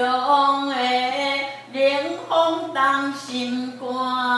冷风冻心肝。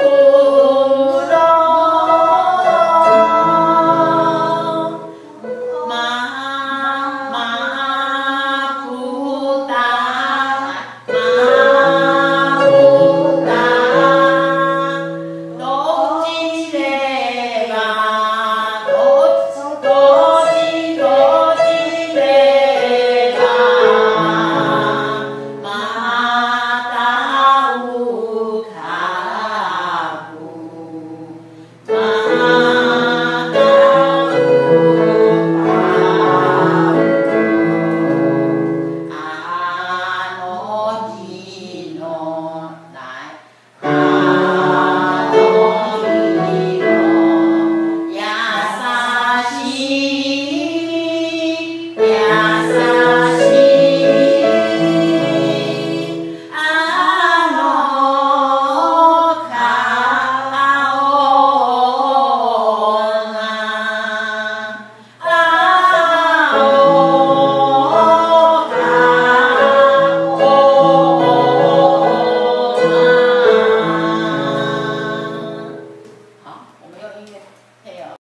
Oh.